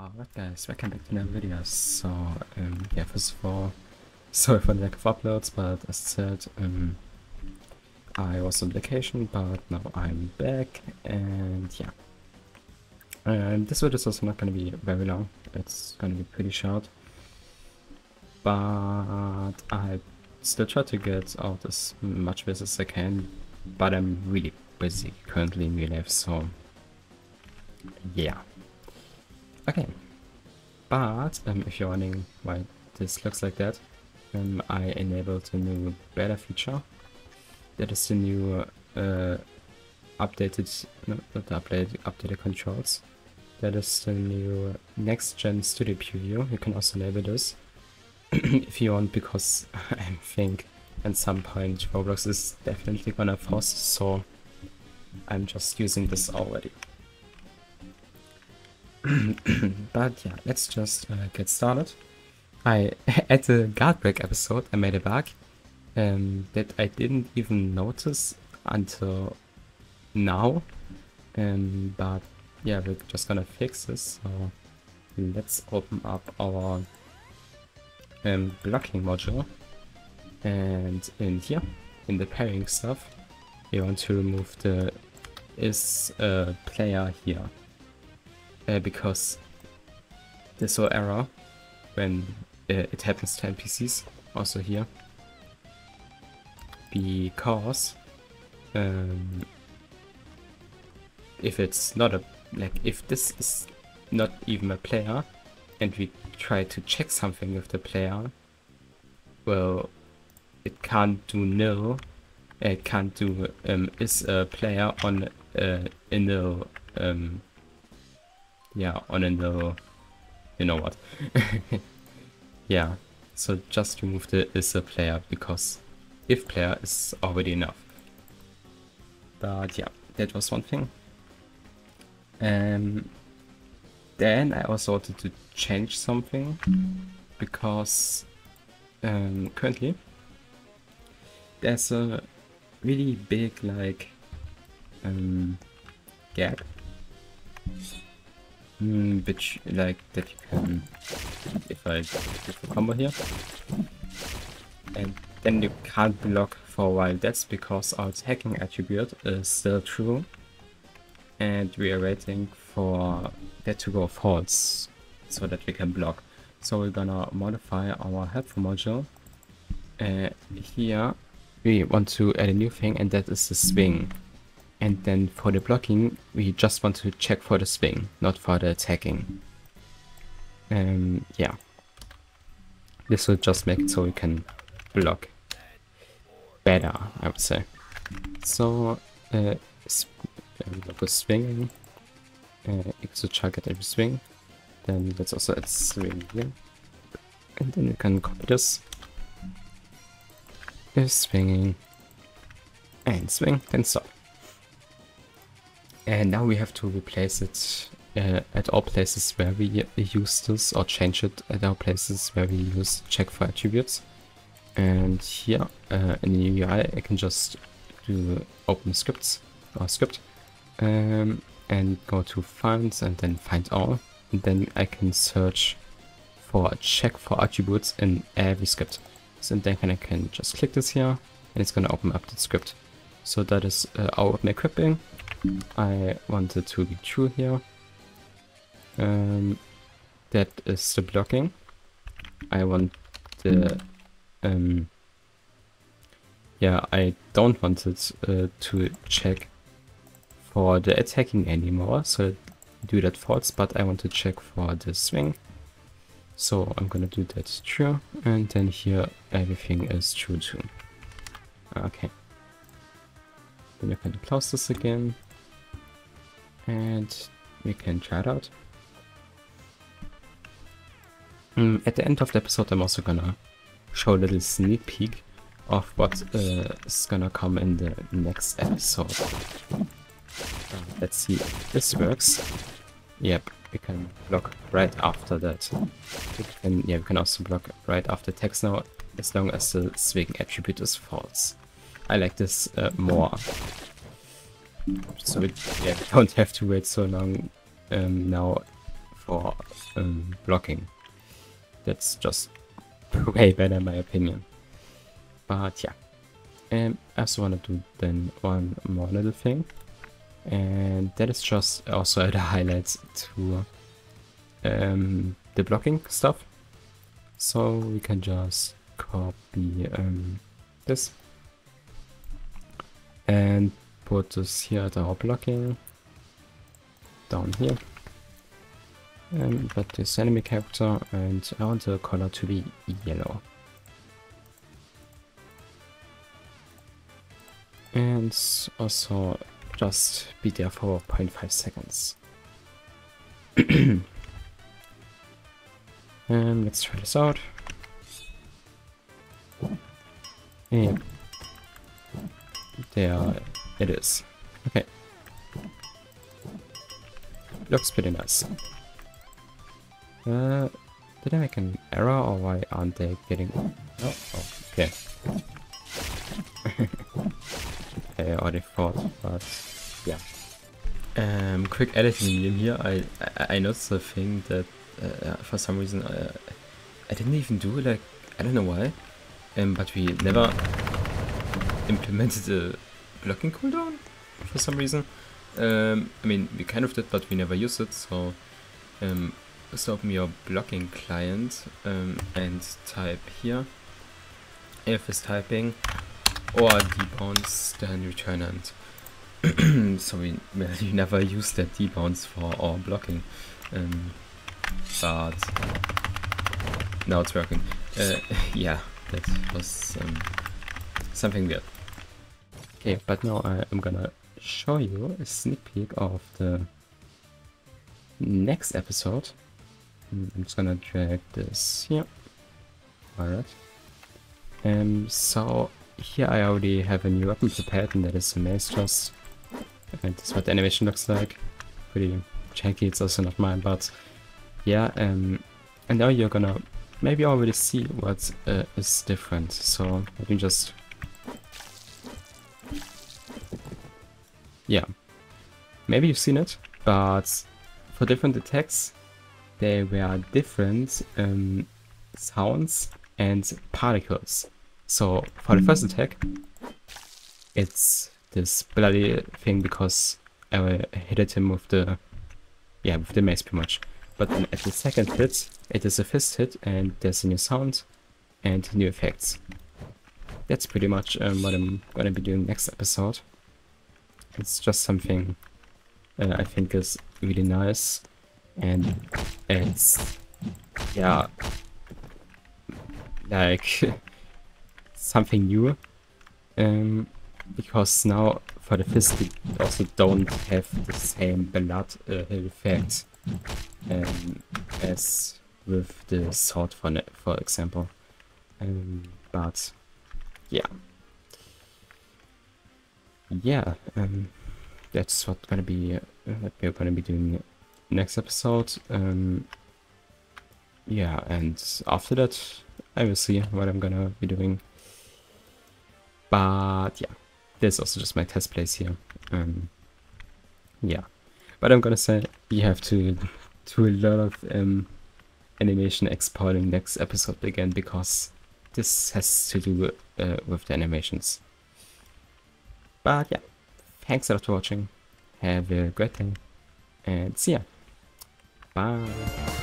Alright guys, welcome back to another video. So, um, yeah, first of all, sorry for the lack of uploads, but as I said, um, I was on vacation, but now I'm back, and yeah. Um, this video is also not to be very long, it's to be pretty short. But I still try to get out as much videos as I can, but I'm really busy currently in real life, so yeah. Okay, but um, if you're wondering why this looks like that, um, I enabled a new beta feature. That is the new uh, updated, no, not updated, updated controls. That is the new next gen studio preview. You can also enable this if you want, because I think at some point Roblox is definitely gonna force, so I'm just using this already. but yeah, let's just uh, get started. I at the guard break episode I made a bug um, that I didn't even notice until now. Um, but yeah, we're just gonna fix this. So let's open up our um, blocking module, and in here, in the parrying stuff, we want to remove the is a player here uh, because there's no error when uh, it happens to NPCs, also here. Because um, if it's not a, like if this is not even a player and we try to check something with the player, well, it can't do nil, it can't do um, is a player on uh, a nil um, yeah, on a no, you know what. yeah, so just remove the is a player because if player is already enough. But yeah, that was one thing. Um, then I also wanted to change something because um, currently there's a really big like um, gap Mm, which like that you can if I do a combo here. And then you can't block for a while. That's because our attacking attribute is still true. And we are waiting for that to go false so that we can block. So we're gonna modify our helpful module. Uh, here we want to add a new thing and that is the swing and then for the blocking, we just want to check for the swing, not for the attacking. Um, yeah. This will just make it so we can block better, I would say. So, uh, look at swinging. Uh, to check at every swing. Then let's also add swing here. And then we can copy this. Is swinging. And swing, then stop. And now we have to replace it uh, at all places where we use this or change it at all places where we use check for attributes. And here uh, in the UI I can just do open scripts or script um, and go to find and then find all. And then I can search for check for attributes in every script. So then I can just click this here and it's going to open up the script. So that is uh, our equipping I wanted to be true here. Um, that is the blocking. I want the... Um, yeah, I don't want it uh, to check for the attacking anymore, so do that false, but I want to check for the swing. So I'm gonna do that true, and then here everything is true too. Okay. Then you can close this again and we can try it out. Mm, at the end of the episode I'm also gonna show a little sneak peek of what uh, is gonna come in the next episode. Uh, let's see if this works. Yep, we can block right after that. We can, yeah, we can also block right after text now, as long as the swing attribute is false. I like this uh, more so we, yeah, we don't have to wait so long um, now for um, blocking. That's just way better in my opinion. But yeah. Um, I also want to do then one more little thing. And that is just also add a highlight to um, the blocking stuff. So we can just copy um, this and put this here at our blocking down here and ähm, put this enemy character and I want the color to be yellow. And also just be there for 0.5 seconds. And um, let's try this out. And there it is. Okay. Looks pretty nice. Uh, did I make an error or why aren't they getting... Oh, oh okay. I already thought, but yeah. Um, quick editing in here. I, I, I noticed a thing that uh, for some reason uh, I didn't even do like I don't know why, um, but we never implemented a blocking cooldown for some reason. Um, I mean, we kind of did, but we never used it, so um, let's open your blocking client um, and type here. If is typing or debounce then return and. So we, we never use that debounce for our blocking um, but now it's working. Uh, yeah that was um, something weird Okay, but now I am gonna show you a sneak peek of the next episode. Mm, I'm just gonna drag this here. Alright. Um, so here I already have a new weapon prepared and that is the Mace Thrust. And this is what the animation looks like. Pretty janky, it's also not mine, but yeah, um, and now you're gonna maybe already see what uh, is different. So let me just yeah. Maybe you've seen it, but for different attacks, there were different um, sounds and particles. So for the first attack, it's this bloody thing because I hit him with the, yeah, with the mace pretty much. But then at the second hit, it is a fist hit and there's a new sound and new effects. That's pretty much um, what I'm gonna be doing next episode. It's just something uh, I think is really nice. And it's yeah like something new. Um, because now for the fist we also don't have the same blood uh, effect um, as with the sword for, for example. Um, but yeah yeah, um, that's what gonna be uh, we're gonna be doing next episode. Um, yeah, and after that, I will see what I'm gonna be doing. But yeah, there's also just my test place here. Um, yeah, but I'm gonna say you have to do a lot of um, animation exporting next episode again because this has to do uh, with the animations. But yeah, thanks a lot for watching. Have a great day and see ya. Bye.